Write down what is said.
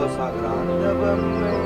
Água sagrada da Bamé.